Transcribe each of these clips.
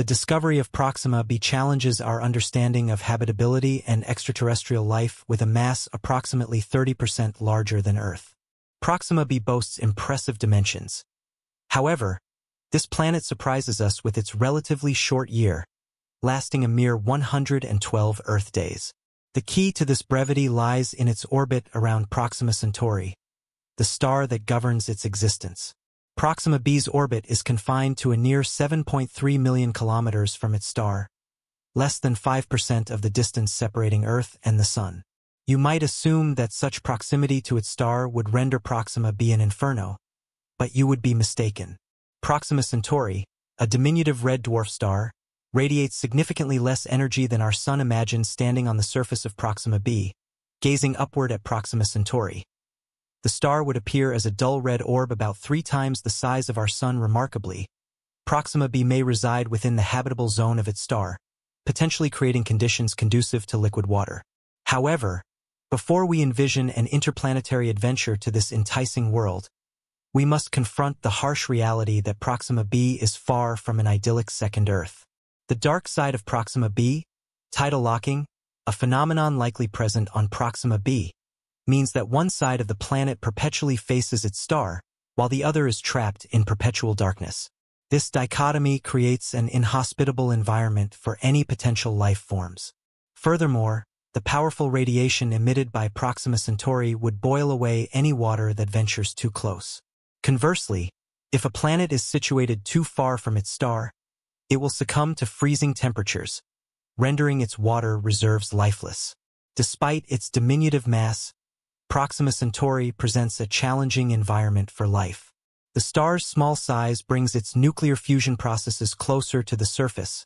the discovery of Proxima b challenges our understanding of habitability and extraterrestrial life with a mass approximately 30% larger than Earth. Proxima b boasts impressive dimensions. However, this planet surprises us with its relatively short year, lasting a mere 112 Earth days. The key to this brevity lies in its orbit around Proxima Centauri, the star that governs its existence. Proxima b's orbit is confined to a near 7.3 million kilometers from its star, less than 5% of the distance separating Earth and the Sun. You might assume that such proximity to its star would render Proxima b an inferno, but you would be mistaken. Proxima Centauri, a diminutive red dwarf star, radiates significantly less energy than our Sun imagines standing on the surface of Proxima b, gazing upward at Proxima Centauri. The star would appear as a dull red orb about three times the size of our Sun remarkably. Proxima b may reside within the habitable zone of its star, potentially creating conditions conducive to liquid water. However, before we envision an interplanetary adventure to this enticing world, we must confront the harsh reality that Proxima b is far from an idyllic second Earth. The dark side of Proxima b, tidal locking, a phenomenon likely present on Proxima b, means that one side of the planet perpetually faces its star, while the other is trapped in perpetual darkness. This dichotomy creates an inhospitable environment for any potential life forms. Furthermore, the powerful radiation emitted by Proxima Centauri would boil away any water that ventures too close. Conversely, if a planet is situated too far from its star, it will succumb to freezing temperatures, rendering its water reserves lifeless. Despite its diminutive mass, Proxima Centauri presents a challenging environment for life. The star's small size brings its nuclear fusion processes closer to the surface,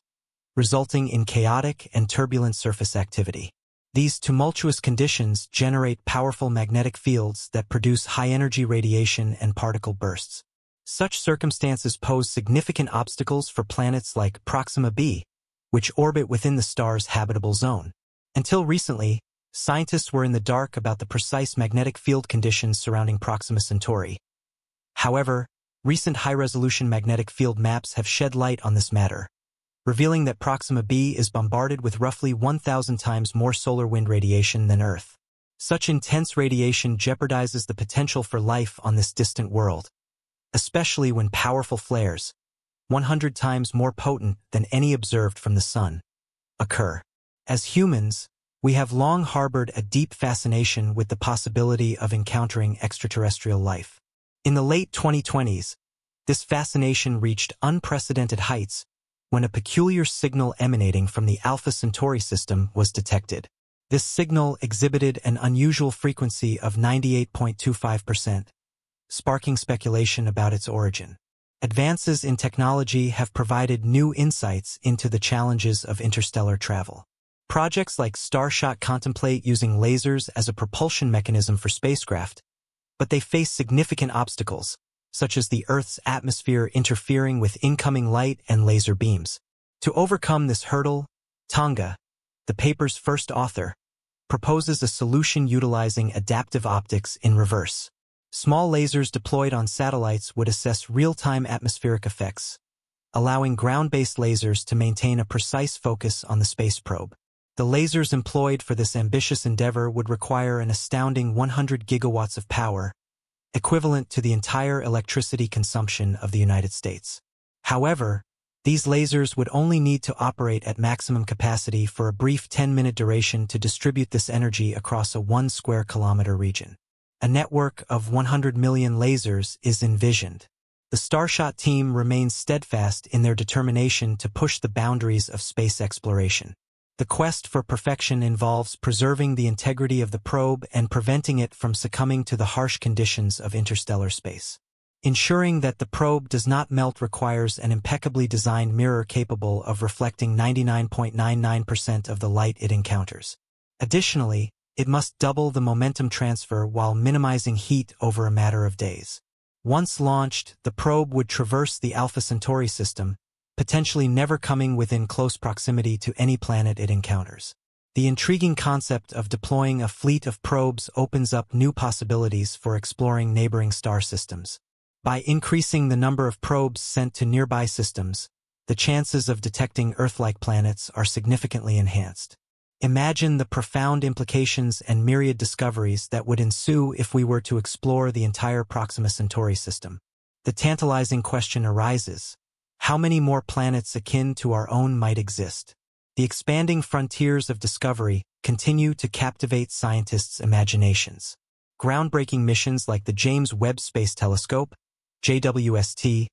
resulting in chaotic and turbulent surface activity. These tumultuous conditions generate powerful magnetic fields that produce high-energy radiation and particle bursts. Such circumstances pose significant obstacles for planets like Proxima b, which orbit within the star's habitable zone. Until recently, scientists were in the dark about the precise magnetic field conditions surrounding Proxima Centauri. However, recent high-resolution magnetic field maps have shed light on this matter, revealing that Proxima b is bombarded with roughly 1,000 times more solar wind radiation than Earth. Such intense radiation jeopardizes the potential for life on this distant world especially when powerful flares, 100 times more potent than any observed from the sun, occur. As humans, we have long harbored a deep fascination with the possibility of encountering extraterrestrial life. In the late 2020s, this fascination reached unprecedented heights when a peculiar signal emanating from the Alpha Centauri system was detected. This signal exhibited an unusual frequency of 98.25%, sparking speculation about its origin. Advances in technology have provided new insights into the challenges of interstellar travel. Projects like Starshot contemplate using lasers as a propulsion mechanism for spacecraft, but they face significant obstacles, such as the Earth's atmosphere interfering with incoming light and laser beams. To overcome this hurdle, Tonga, the paper's first author, proposes a solution utilizing adaptive optics in reverse. Small lasers deployed on satellites would assess real-time atmospheric effects, allowing ground-based lasers to maintain a precise focus on the space probe. The lasers employed for this ambitious endeavor would require an astounding 100 gigawatts of power, equivalent to the entire electricity consumption of the United States. However, these lasers would only need to operate at maximum capacity for a brief 10-minute duration to distribute this energy across a one square kilometer region a network of 100 million lasers is envisioned. The Starshot team remains steadfast in their determination to push the boundaries of space exploration. The quest for perfection involves preserving the integrity of the probe and preventing it from succumbing to the harsh conditions of interstellar space. Ensuring that the probe does not melt requires an impeccably designed mirror capable of reflecting 99.99% of the light it encounters. Additionally, it must double the momentum transfer while minimizing heat over a matter of days. Once launched, the probe would traverse the Alpha Centauri system, potentially never coming within close proximity to any planet it encounters. The intriguing concept of deploying a fleet of probes opens up new possibilities for exploring neighboring star systems. By increasing the number of probes sent to nearby systems, the chances of detecting Earth-like planets are significantly enhanced. Imagine the profound implications and myriad discoveries that would ensue if we were to explore the entire Proxima Centauri system. The tantalizing question arises, how many more planets akin to our own might exist? The expanding frontiers of discovery continue to captivate scientists' imaginations. Groundbreaking missions like the James Webb Space Telescope, JWST,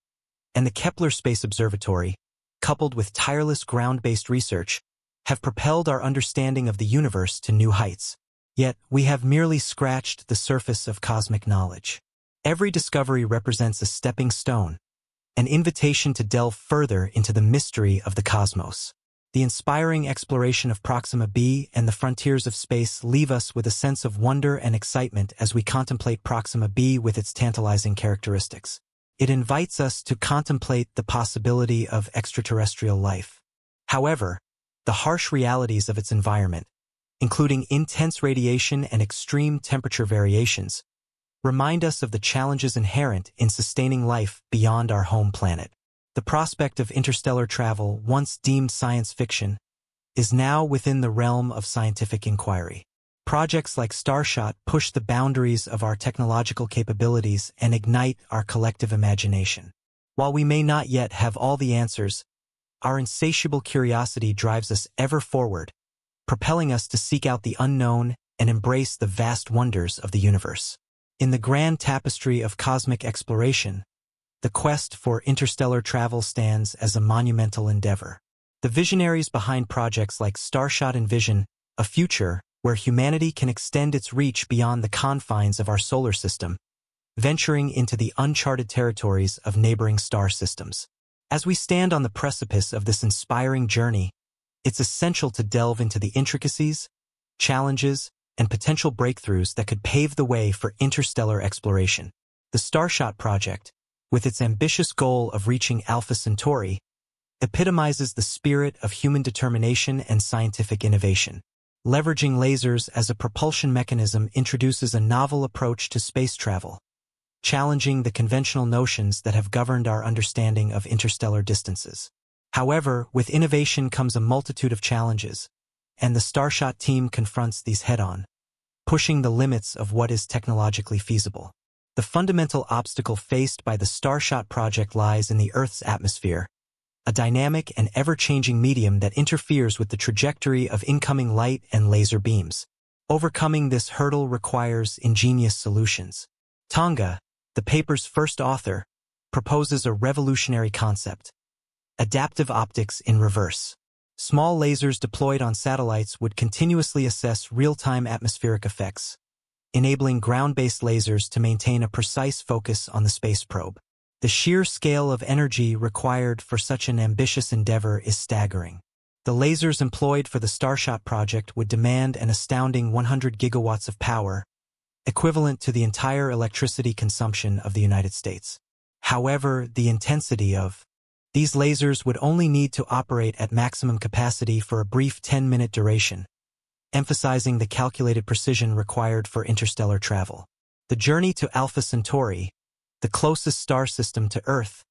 and the Kepler Space Observatory, coupled with tireless ground-based research, have propelled our understanding of the universe to new heights. Yet, we have merely scratched the surface of cosmic knowledge. Every discovery represents a stepping stone, an invitation to delve further into the mystery of the cosmos. The inspiring exploration of Proxima b and the frontiers of space leave us with a sense of wonder and excitement as we contemplate Proxima b with its tantalizing characteristics. It invites us to contemplate the possibility of extraterrestrial life. However, the harsh realities of its environment, including intense radiation and extreme temperature variations, remind us of the challenges inherent in sustaining life beyond our home planet. The prospect of interstellar travel, once deemed science fiction, is now within the realm of scientific inquiry. Projects like Starshot push the boundaries of our technological capabilities and ignite our collective imagination. While we may not yet have all the answers, our insatiable curiosity drives us ever forward, propelling us to seek out the unknown and embrace the vast wonders of the universe. In the grand tapestry of cosmic exploration, the quest for interstellar travel stands as a monumental endeavor. The visionaries behind projects like Starshot envision a future where humanity can extend its reach beyond the confines of our solar system, venturing into the uncharted territories of neighboring star systems. As we stand on the precipice of this inspiring journey, it's essential to delve into the intricacies, challenges, and potential breakthroughs that could pave the way for interstellar exploration. The Starshot project, with its ambitious goal of reaching Alpha Centauri, epitomizes the spirit of human determination and scientific innovation. Leveraging lasers as a propulsion mechanism introduces a novel approach to space travel, challenging the conventional notions that have governed our understanding of interstellar distances. However, with innovation comes a multitude of challenges, and the Starshot team confronts these head-on, pushing the limits of what is technologically feasible. The fundamental obstacle faced by the Starshot project lies in the Earth's atmosphere, a dynamic and ever-changing medium that interferes with the trajectory of incoming light and laser beams. Overcoming this hurdle requires ingenious solutions. Tonga, the paper's first author, proposes a revolutionary concept, adaptive optics in reverse. Small lasers deployed on satellites would continuously assess real-time atmospheric effects, enabling ground-based lasers to maintain a precise focus on the space probe. The sheer scale of energy required for such an ambitious endeavor is staggering. The lasers employed for the Starshot project would demand an astounding 100 gigawatts of power, equivalent to the entire electricity consumption of the United States. However, the intensity of these lasers would only need to operate at maximum capacity for a brief 10-minute duration, emphasizing the calculated precision required for interstellar travel. The journey to Alpha Centauri, the closest star system to Earth,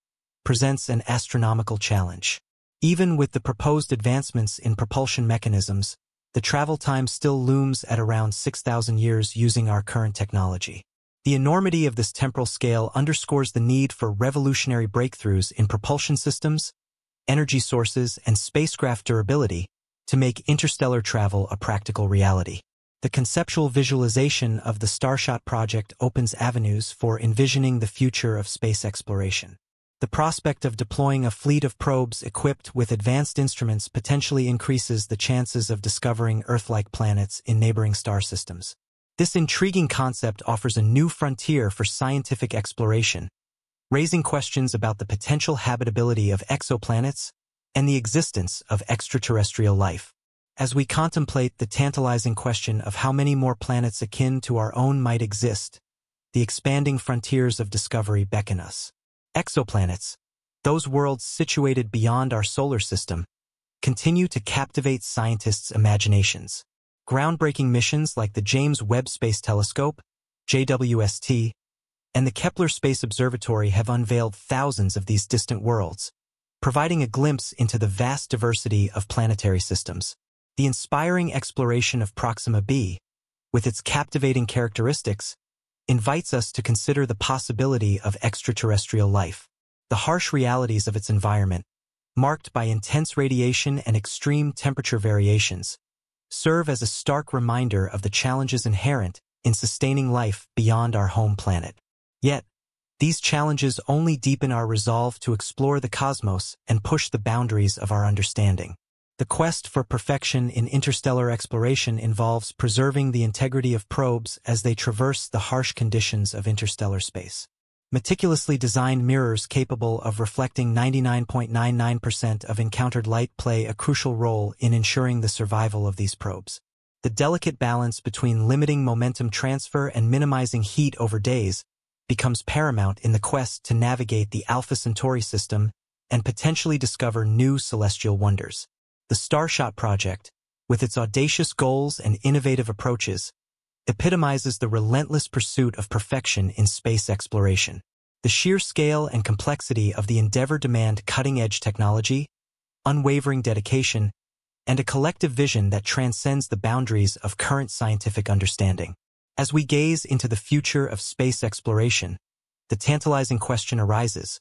presents an astronomical challenge. Even with the proposed advancements in propulsion mechanisms, the travel time still looms at around 6,000 years using our current technology. The enormity of this temporal scale underscores the need for revolutionary breakthroughs in propulsion systems, energy sources, and spacecraft durability to make interstellar travel a practical reality. The conceptual visualization of the Starshot project opens avenues for envisioning the future of space exploration. The prospect of deploying a fleet of probes equipped with advanced instruments potentially increases the chances of discovering Earth-like planets in neighboring star systems. This intriguing concept offers a new frontier for scientific exploration, raising questions about the potential habitability of exoplanets and the existence of extraterrestrial life. As we contemplate the tantalizing question of how many more planets akin to our own might exist, the expanding frontiers of discovery beckon us. Exoplanets, those worlds situated beyond our solar system, continue to captivate scientists' imaginations. Groundbreaking missions like the James Webb Space Telescope, JWST, and the Kepler Space Observatory have unveiled thousands of these distant worlds, providing a glimpse into the vast diversity of planetary systems. The inspiring exploration of Proxima b, with its captivating characteristics, invites us to consider the possibility of extraterrestrial life. The harsh realities of its environment, marked by intense radiation and extreme temperature variations, serve as a stark reminder of the challenges inherent in sustaining life beyond our home planet. Yet, these challenges only deepen our resolve to explore the cosmos and push the boundaries of our understanding. The quest for perfection in interstellar exploration involves preserving the integrity of probes as they traverse the harsh conditions of interstellar space. Meticulously designed mirrors capable of reflecting 99.99% of encountered light play a crucial role in ensuring the survival of these probes. The delicate balance between limiting momentum transfer and minimizing heat over days becomes paramount in the quest to navigate the Alpha Centauri system and potentially discover new celestial wonders. The Starshot project, with its audacious goals and innovative approaches, epitomizes the relentless pursuit of perfection in space exploration. The sheer scale and complexity of the endeavor demand cutting-edge technology, unwavering dedication, and a collective vision that transcends the boundaries of current scientific understanding. As we gaze into the future of space exploration, the tantalizing question arises,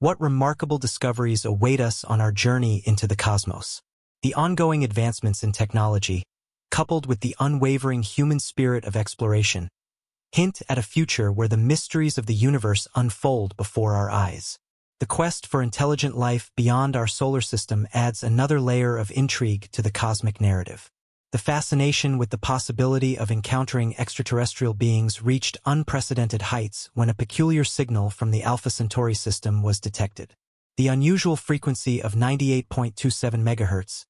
what remarkable discoveries await us on our journey into the cosmos? The ongoing advancements in technology, coupled with the unwavering human spirit of exploration, hint at a future where the mysteries of the universe unfold before our eyes. The quest for intelligent life beyond our solar system adds another layer of intrigue to the cosmic narrative. The fascination with the possibility of encountering extraterrestrial beings reached unprecedented heights when a peculiar signal from the Alpha Centauri system was detected. The unusual frequency of 98.27 MHz,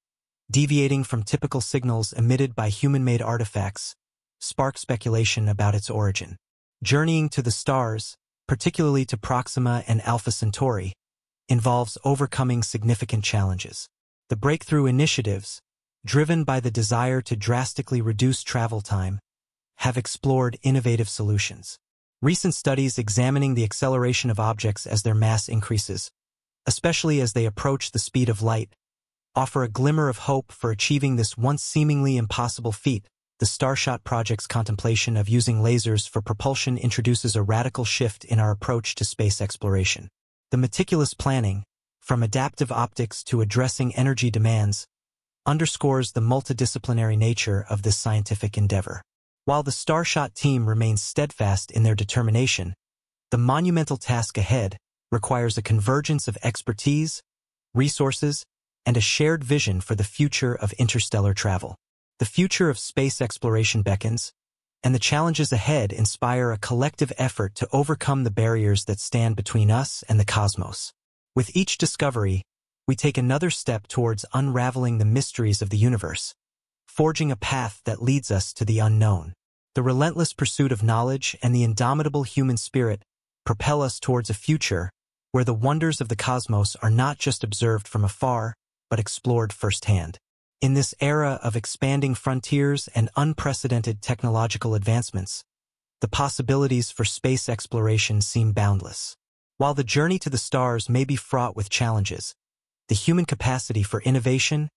deviating from typical signals emitted by human-made artifacts, spark speculation about its origin. Journeying to the stars, particularly to Proxima and Alpha Centauri, involves overcoming significant challenges. The breakthrough initiatives, driven by the desire to drastically reduce travel time, have explored innovative solutions. Recent studies examining the acceleration of objects as their mass increases, especially as they approach the speed of light, offer a glimmer of hope for achieving this once seemingly impossible feat. The Starshot project's contemplation of using lasers for propulsion introduces a radical shift in our approach to space exploration. The meticulous planning, from adaptive optics to addressing energy demands, underscores the multidisciplinary nature of this scientific endeavor. While the Starshot team remains steadfast in their determination, the monumental task ahead requires a convergence of expertise, resources, and a shared vision for the future of interstellar travel. The future of space exploration beckons, and the challenges ahead inspire a collective effort to overcome the barriers that stand between us and the cosmos. With each discovery, we take another step towards unraveling the mysteries of the universe, forging a path that leads us to the unknown. The relentless pursuit of knowledge and the indomitable human spirit propel us towards a future where the wonders of the cosmos are not just observed from afar, but explored firsthand. In this era of expanding frontiers and unprecedented technological advancements, the possibilities for space exploration seem boundless. While the journey to the stars may be fraught with challenges, the human capacity for innovation,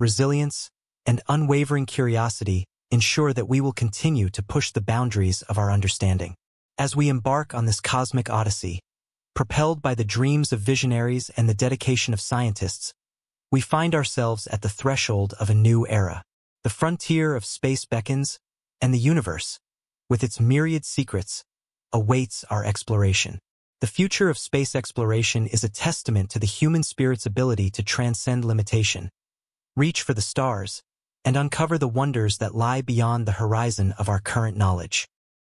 resilience, and unwavering curiosity ensure that we will continue to push the boundaries of our understanding. As we embark on this cosmic odyssey, propelled by the dreams of visionaries and the dedication of scientists, we find ourselves at the threshold of a new era. The frontier of space beckons, and the universe, with its myriad secrets, awaits our exploration. The future of space exploration is a testament to the human spirit's ability to transcend limitation, reach for the stars, and uncover the wonders that lie beyond the horizon of our current knowledge.